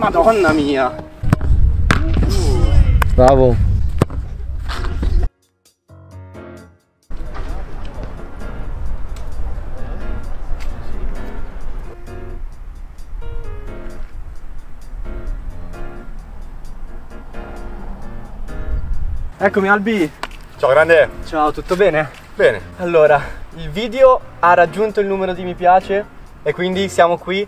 Madonna mia. Bravo. Eccomi Albi. Ciao grande! Ciao, tutto bene? Bene, Allora, il video ha raggiunto il numero di mi piace e quindi siamo qui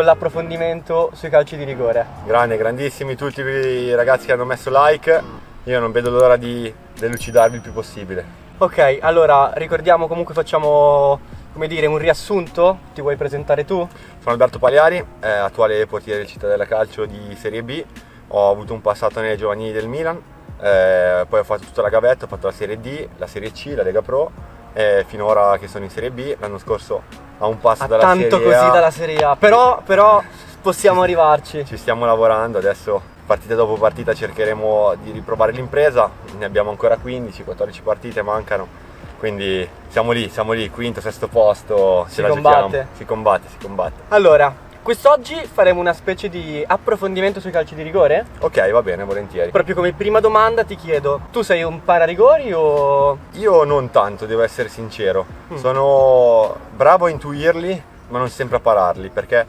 con l'approfondimento sui calci di rigore. grande, grandissimi tutti i ragazzi che hanno messo like. Io non vedo l'ora di delucidarvi il più possibile. Ok, allora ricordiamo comunque facciamo come dire un riassunto. Ti vuoi presentare tu? Sono Alberto Pagliari, eh, attuale portiere del Cittadella Calcio di Serie B. Ho avuto un passato nelle giovanili del Milan, eh, poi ho fatto tutta la gavetta, ho fatto la Serie D, la Serie C, la Lega Pro e finora che sono in Serie B. L'anno scorso a un passo A dalla tanto Serie così A. dalla Serie A. Però, però possiamo arrivarci. Ci stiamo lavorando, adesso partita dopo partita cercheremo di riprovare l'impresa, ne abbiamo ancora 15, 14 partite mancano, quindi siamo lì, siamo lì, quinto, sesto posto, Si ce la combatte. giochiamo, si combatte, si combatte. Allora, quest'oggi faremo una specie di approfondimento sui calci di rigore. Ok, va bene, volentieri. Proprio come prima domanda ti chiedo, tu sei un pararigori o... Io non tanto, devo essere sincero, Mm. sono bravo a intuirli, ma non sempre a pararli, perché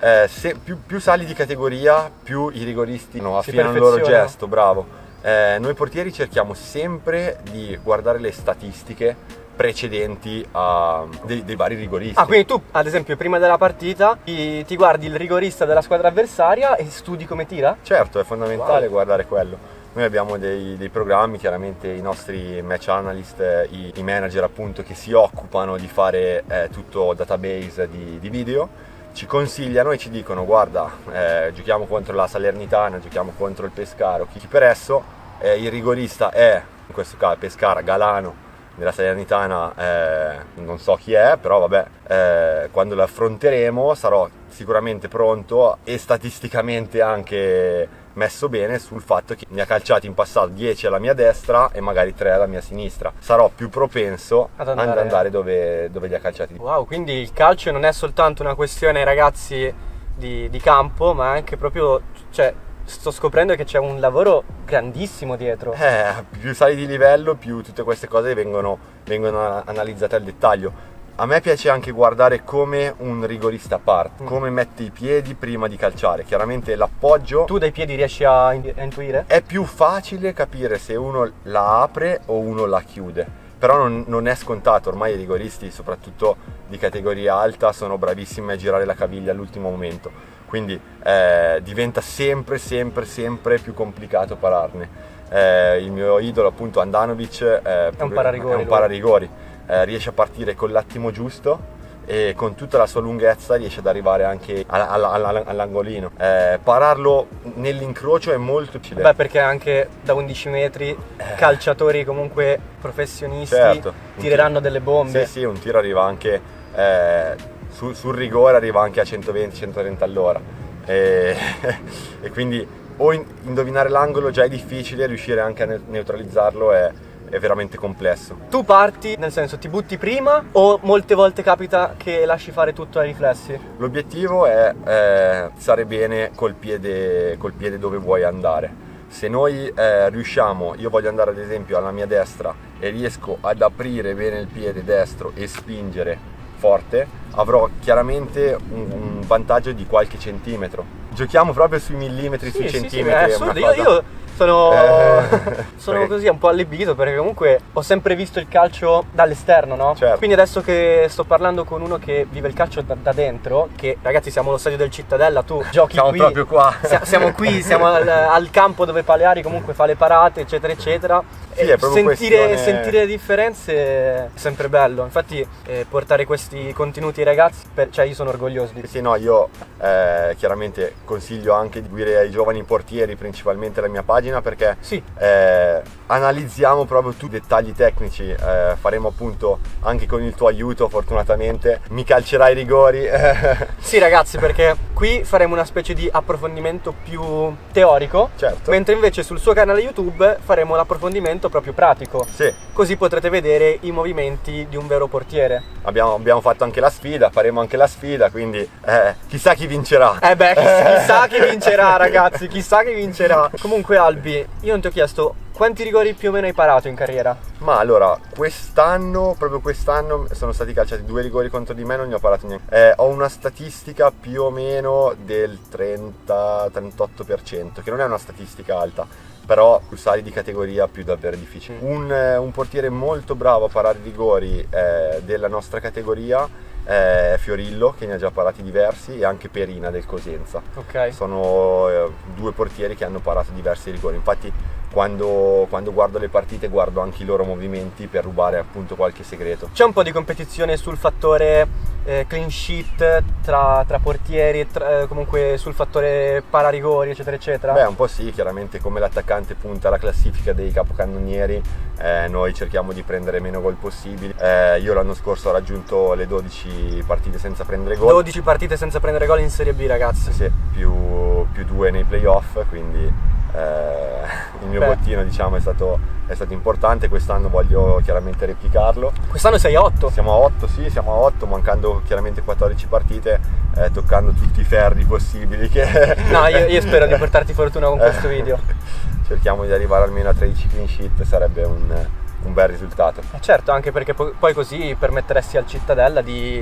eh, se- più, più sali di categoria, più i rigoristi no, Si affinano il loro gesto, bravo. Eh, noi portieri cerchiamo sempre di guardare le statistiche precedenti a- dei, dei vari rigoristi. Ah, quindi tu, ad esempio, prima della partita ti, ti guardi il rigorista della squadra avversaria e studi come tira? Certo, è fondamentale Wow. guardare quello. Noi abbiamo dei, dei programmi, chiaramente i nostri match analyst, i, i manager appunto che si occupano di fare eh, tutto database di, di video, ci consigliano e ci dicono guarda, eh, giochiamo contro la Salernitana, giochiamo contro il Pescaro, chi per esso, eh, il rigorista è, in questo caso Pescara, Galano, della Salernitana eh, non so chi è, però vabbè, eh, quando lo affronteremo sarò sicuramente pronto e statisticamente anche messo bene sul fatto che ne ha calciati in passato 10 alla mia destra e magari 3 alla mia sinistra. Sarò più propenso Ad ad andare- andare, dove, dove li ha calciati. Wow, quindi il calcio non è soltanto una questione, ragazzi, di, di campo, ma anche proprio, cioè, sto scoprendo che c'è un lavoro grandissimo dietro. Eh, più sali di livello, più tutte queste cose vengono, vengono analizzate al dettaglio. A me piace anche guardare come un rigorista parte, Mm. come mette i piedi prima di calciare. Chiaramente l'appoggio Tu dai piedi riesci a, in- a intuire? è più facile capire se uno la apre o uno la chiude. Però non, non è scontato, ormai i rigoristi, soprattutto di categoria alta, sono bravissimi a girare la caviglia all'ultimo momento. Quindi eh, diventa sempre, sempre, sempre più complicato pararne. Eh, il mio idolo, appunto, Andanovic, eh, pure- pararigori, è un pararigori. Eh, riesce a partire con l'attimo giusto e con tutta la sua lunghezza riesce ad arrivare anche alla- alla- alla- all'angolino. Eh, pararlo nell'incrocio è molto difficile. Beh, perché anche da 11 metri calciatori comunque professionisti Certo. Tireranno delle bombe. Sì, sì, un tiro arriva anche eh, su- sul rigore arriva anche a 120-130 all'ora. E, e quindi o in- indovinare l'angolo già è difficile, riuscire anche a ne- neutralizzarlo è, è veramente complesso. Tu parti, nel senso ti butti prima o molte volte capita che lasci fare tutto ai riflessi? L'obiettivo è eh, stare bene col piede, col piede dove vuoi andare. Se noi eh, riusciamo, io voglio andare ad esempio alla mia destra e riesco ad aprire bene il piede destro e spingere forte, avrò chiaramente un, un vantaggio di qualche centimetro. Giochiamo proprio sui millimetri, sui centimetri. è è assurdo. Io, cosa- io sono, Eh, sono così un po' allibito perché comunque ho sempre visto il calcio dall'esterno, no? Certo. Quindi adesso che sto parlando con uno che vive il calcio da, da dentro, che ragazzi siamo allo stadio del Cittadella, tu giochi Siamo qui. proprio qua. Sia- siamo qui, siamo al, al campo dove Paleari comunque fa le parate, eccetera, eccetera. Sì, E sentire, questione- sentire le differenze è sempre bello. Infatti, eh, portare questi contenuti ai ragazzi, per- cioè io sono orgoglioso di Sì, no, io eh, chiaramente consiglio anche di seguire ai giovani portieri principalmente la mia pagina perché Sì. eh, analizziamo proprio tutti i dettagli tecnici, eh, faremo appunto anche con il tuo aiuto fortunatamente, mi calcerai i rigori. Sì, ragazzi, perché Qui faremo una specie di approfondimento più teorico, Certo. mentre invece sul suo canale YouTube faremo l'approfondimento proprio pratico. Sì, Così potrete vedere i movimenti di un vero portiere. abbiamo, abbiamo fatto anche la sfida, faremo anche la sfida, quindi eh, chissà chi vincerà. Eh beh, chiss- chissà chi vincerà, ragazzi, chissà chi vincerà. Comunque, Albi, io non ti ho chiesto quanti rigori più o meno hai parato in carriera. Ma allora, quest'anno, proprio quest'anno, sono stati calciati due rigori contro di me, non ne ho parato niente. Eh, ho una statistica più o meno del 30-38%, che non è una statistica alta, però sali di categoria più davvero difficile. Un, eh, un portiere molto bravo a parare rigori eh, della nostra categoria è Fiorillo, che ne ha già parati diversi, e anche Perina del Cosenza. Ok. Sono eh, due portieri che hanno parato diversi rigori. Infatti, quando, quando guardo le partite, guardo anche i loro movimenti per rubare appunto qualche segreto. C'è un po' di competizione sul fattore eh, clean sheet tra, tra portieri, tra- eh, comunque sul fattore pararigori, eccetera, eccetera. Beh, un po' sì, chiaramente come l'attaccante punta alla classifica dei capocannonieri, eh, noi cerchiamo di prendere meno gol possibili. Eh, io l'anno scorso ho raggiunto le 12 partite senza prendere gol. 12 partite senza prendere gol in Serie B, ragazzi. Sì, più, più due nei playoff, quindi eh, il mio Beh. bottino diciamo è stato, è stato importante, quest'anno voglio chiaramente replicarlo. Quest'anno sei a 8. Siamo a 8, sì, siamo a 8, mancando chiaramente 14 partite, eh, toccando tutti i ferri possibili che... No, io, io spero di portarti fortuna con questo video. Cerchiamo di arrivare almeno a 13 clean sheet, sarebbe un, un bel risultato. Eh, certo, anche perché po- poi così permetteresti al Cittadella di,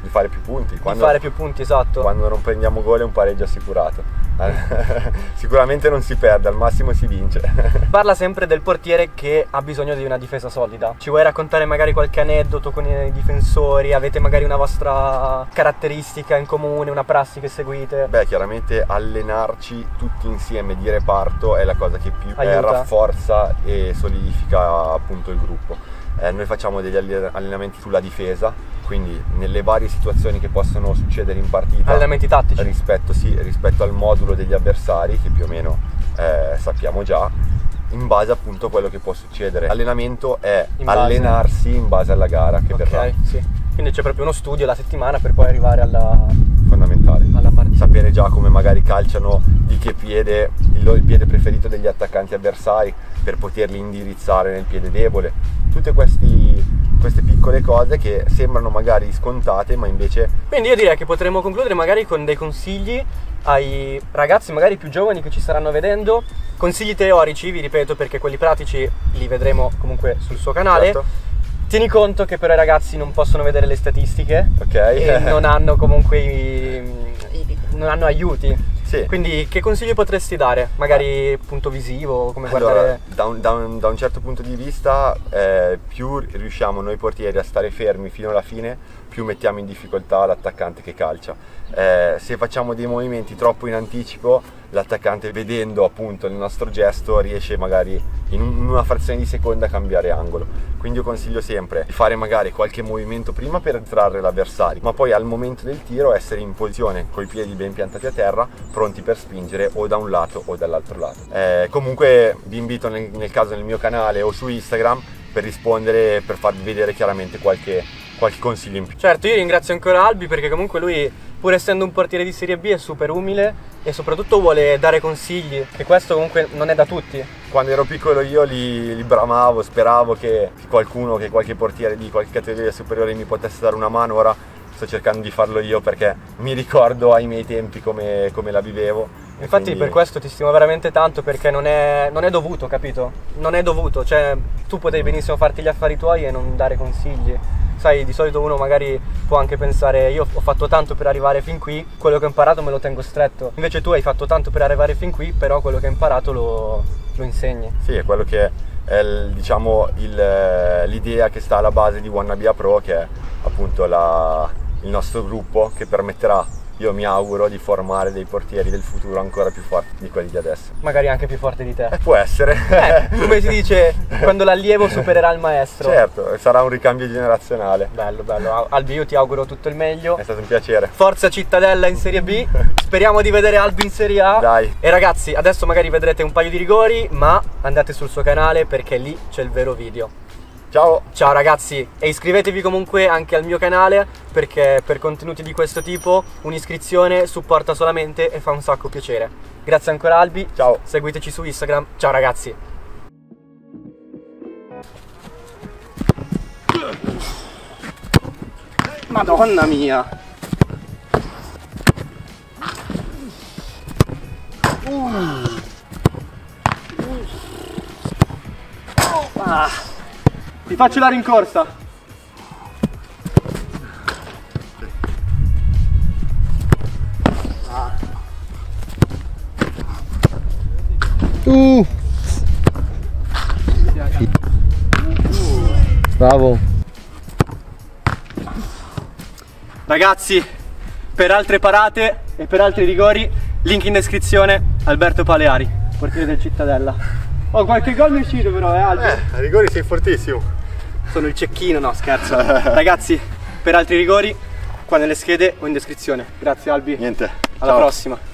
Di fare più punti. di Quando, fare più punti, esatto. quando non prendiamo gol è un pareggio assicurato. Sicuramente non si perde, al massimo si vince. Parla sempre del portiere che ha bisogno di una difesa solida. Ci vuoi raccontare magari qualche aneddoto con i difensori? Avete magari una vostra caratteristica in comune, una prassi che seguite? Beh, chiaramente allenarci tutti insieme di reparto è la cosa che più Aiuta. rafforza e solidifica appunto il gruppo. Eh, noi facciamo degli alle- allenamenti sulla difesa, quindi nelle varie situazioni che possono succedere in partita. Allenamenti tattici. rispetto, sì, rispetto al modulo degli avversari che più o meno eh, sappiamo già in base appunto a quello che può succedere l'allenamento è In allenarsi in base alla gara che verrà Ok, sì. Quindi c'è proprio uno studio la settimana per poi arrivare alla, partita. sapere già come magari calciano di che piede il, il piede preferito degli attaccanti avversari per poterli indirizzare nel piede debole tutte questi- queste piccole cose che sembrano magari scontate ma invece Quindi io direi che potremmo concludere magari con dei consigli ai ragazzi magari più giovani che ci staranno vedendo. Consigli teorici, vi ripeto, perché quelli pratici li vedremo comunque sul suo canale. Certo. Tieni conto che però i ragazzi non possono vedere le statistiche ok e non hanno comunque i- i- non hanno aiuti. Sì. Quindi che consigli potresti dare? Magari punto visivo, come Allora, guardare da un, da un- da un certo punto di vista, eh, più riusciamo noi portieri a stare fermi fino alla fine, più mettiamo in difficoltà l'attaccante che calcia. Eh, se facciamo dei movimenti troppo in anticipo, l'attaccante vedendo appunto il nostro gesto riesce magari in, un- in una frazione di seconda a cambiare angolo. Quindi io consiglio sempre di fare magari qualche movimento prima per trarre l'avversario, ma poi al momento del tiro essere in posizione con i piedi ben piantati a terra, pronti per spingere o da un lato o dall'altro lato. Eh, comunque vi invito nel, nel caso nel mio canale o su Instagram per rispondere, per farvi vedere chiaramente qualche, qualche consiglio in più. Certo, io ringrazio ancora Albi perché comunque lui, pur essendo un portiere di Serie B, è super umile e soprattutto vuole dare consigli, che questo comunque non è da tutti. Quando ero piccolo io li, li bramavo, speravo che qualcuno, che qualche portiere di qualche categoria superiore mi potesse dare una mano, ora sto cercando di farlo io perché mi ricordo ai miei tempi come, come la vivevo. Infatti quindi- per questo ti stimo veramente tanto perché non è, non è dovuto, capito? Non è dovuto, cioè tu potevi benissimo farti gli affari tuoi e non dare consigli. Sai, di solito uno magari può anche pensare io ho fatto tanto per arrivare fin qui, quello che ho imparato me lo tengo stretto. Invece tu hai fatto tanto per arrivare fin qui, però quello che hai imparato lo, lo insegni. Sì, è quello che è diciamo, il, eh, l'idea che sta alla base di Wannabia Pro, che è appunto la- il nostro gruppo che permetterà, io mi auguro, di formare dei portieri del futuro ancora più forti di quelli di adesso. Magari anche più forte di te. Eh, può essere. Eh, come si dice, quando l'allievo supererà il maestro. Certo, sarà un ricambio generazionale. Bello, bello. Albi, io ti auguro tutto il meglio. È stato un piacere. Forza Cittadella in Serie B. Speriamo di vedere Albi in Serie A. Dai. E ragazzi, adesso magari vedrete un paio di rigori, ma andate sul suo canale perché lì c'è il vero video. Ciao! Ciao ragazzi e iscrivetevi comunque anche al mio canale perché per contenuti di questo tipo un'iscrizione supporta solamente e fa un sacco piacere. Grazie ancora Albi, Ciao. seguiteci su Instagram, ciao ragazzi. Madonna mia! Ah. Ti faccio la rincorsa. Uh. Bravo. Ragazzi, per altre parate e per altri rigori, link in descrizione, Alberto Paleari, portiere del Cittadella. Oh, qualche gol mi è uscito però, eh Albi? Eh, a rigori sei fortissimo. Sono il cecchino, no scherzo. Ragazzi, per altri rigori, qua nelle schede o in descrizione. Grazie Albi. Niente. Alla ciao. prossima.